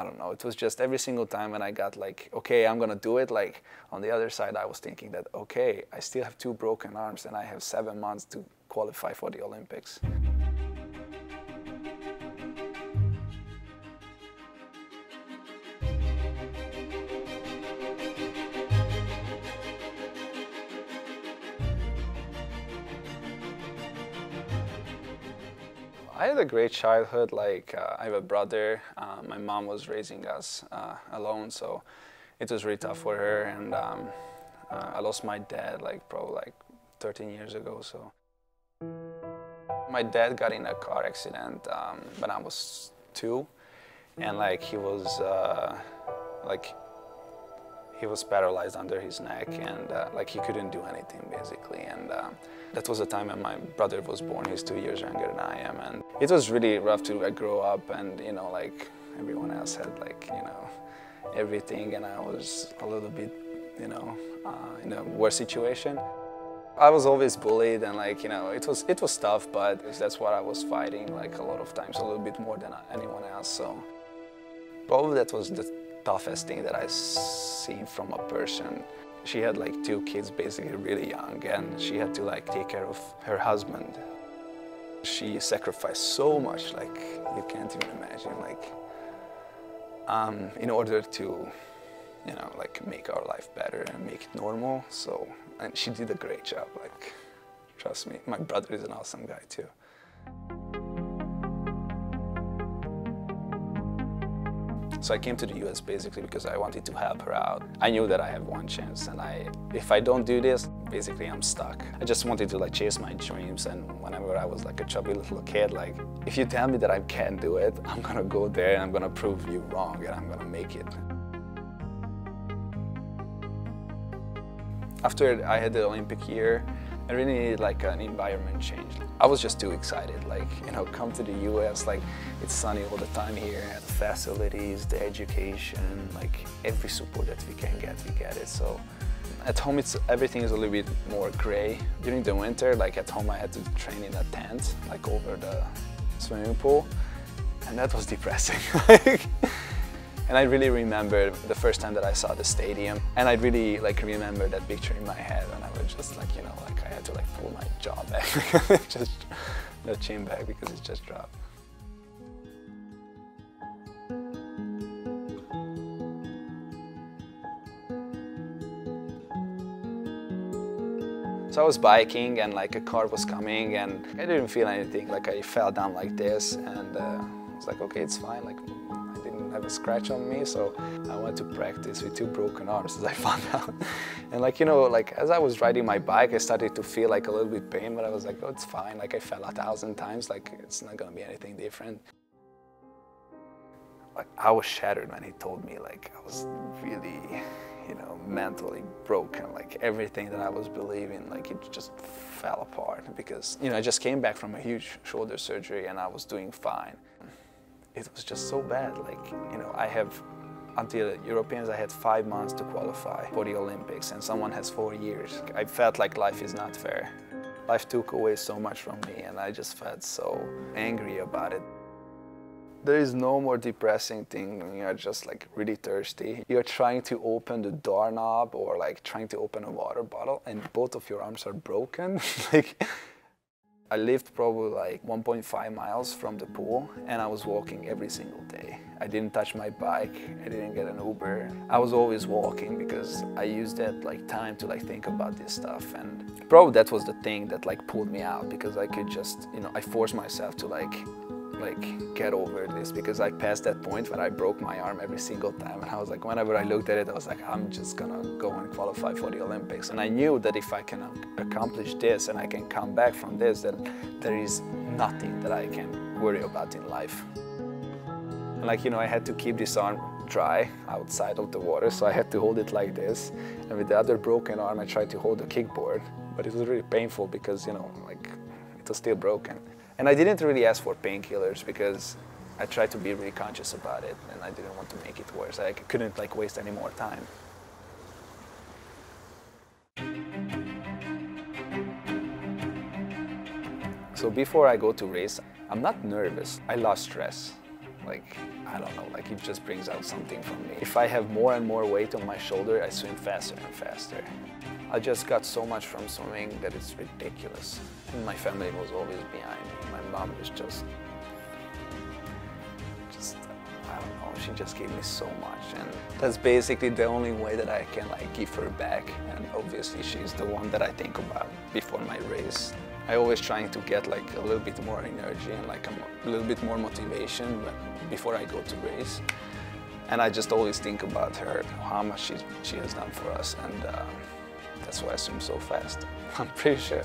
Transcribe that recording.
I don't know. It was just every single time when I got like, okay, I'm gonna do it. Like on the other side, I was thinking that okay, I still have two broken arms and I have seven months to qualify for the Olympics. I had a great childhood. Like uh, I have a brother. Uh, my mom was raising us uh, alone, so it was really tough for her. And um, uh, I lost my dad like probably like 13 years ago. So my dad got in a car accident um, when I was two, and like he was uh, like he was paralyzed under his neck and uh, like he couldn't do anything basically. And uh, that was the time when my brother was born. He's two years younger than i am. And it was really rough to uh, grow up and you know like everyone else had like you know everything. And i was a little bit you know uh, in a worse situation. I was always bullied and like, you know, it was, it was tough, but that's what I was fighting like a lot of times, a little bit more than anyone else. So probably that was the toughest thing that I've seen from a person. She had like two kids basically really young and she had to like take care of her husband. She sacrificed so much like you can't even imagine like um, in order to you know like make our life better and make it normal so and she did a great job like trust me my brother is an awesome guy too. So I came to the US basically because I wanted to help her out. I knew that I have one chance and I, if I don't do this, basically I'm stuck. I just wanted to like chase my dreams and whenever I was like a chubby little kid, like if you tell me that I can't do it, I'm gonna go there and I'm gonna prove you wrong and I'm gonna make it. After I had the Olympic year, I really needed like an environment change. I was just too excited, like, you know, come to the US, like, it's sunny all the time here, the facilities, the education, like, every support that we can get, we get it. So at home, it's everything is a little bit more gray. During the winter, like at home, I had to train in a tent, like over the swimming pool, and that was depressing. And I really remember the first time that I saw the stadium, and I really like remember that picture in my head, and I was just like, you know, like I had to like pull my jaw back, just the chin back because it just dropped. So I was biking and like a car was coming and I didn't feel anything, like I fell down like this and uh, I was like, okay, it's fine, like have a scratch on me, so I went to practice with two broken arms as I found out. and like, you know, like as I was riding my bike, I started to feel like a little bit pain, but I was like, oh, it's fine. Like I fell a thousand times, like it's not gonna be anything different. Like I was shattered when he told me, like I was really, you know, mentally broken. Like everything that I was believing, like it just fell apart because, you know, I just came back from a huge shoulder surgery and I was doing fine it was just so bad. Like, you know, I have, until Europeans, I had five months to qualify for the Olympics and someone has four years. I felt like life is not fair. Life took away so much from me and I just felt so angry about it. There is no more depressing thing when you're just like really thirsty. You're trying to open the doorknob or like trying to open a water bottle and both of your arms are broken. like I lived probably like 1.5 miles from the pool and I was walking every single day. I didn't touch my bike, I didn't get an Uber. I was always walking because I used that like time to like think about this stuff and probably that was the thing that like pulled me out because I could just, you know, I forced myself to like like get over this because I passed that point when I broke my arm every single time and I was like whenever I looked at it I was like I'm just gonna go and qualify for the Olympics and I knew that if I can accomplish this and I can come back from this then there is nothing that I can worry about in life. And like you know I had to keep this arm dry outside of the water so I had to hold it like this and with the other broken arm I tried to hold the kickboard but it was really painful because you know like it was still broken. And I didn't really ask for painkillers because I tried to be really conscious about it and I didn't want to make it worse. I couldn't like waste any more time. So before I go to race, I'm not nervous. I lost stress. like, I don't know, like it just brings out something from me. If I have more and more weight on my shoulder, I swim faster and faster. I just got so much from swimming that it's ridiculous. And my family was always behind me. My mom is just, just, I don't know, she just gave me so much. And that's basically the only way that I can like give her back. And obviously she's the one that I think about before my race. I always trying to get like a little bit more energy and like a little bit more motivation before I go to race. And I just always think about her, how much she, she has done for us. And uh, that's why I swim so fast. I'm pretty sure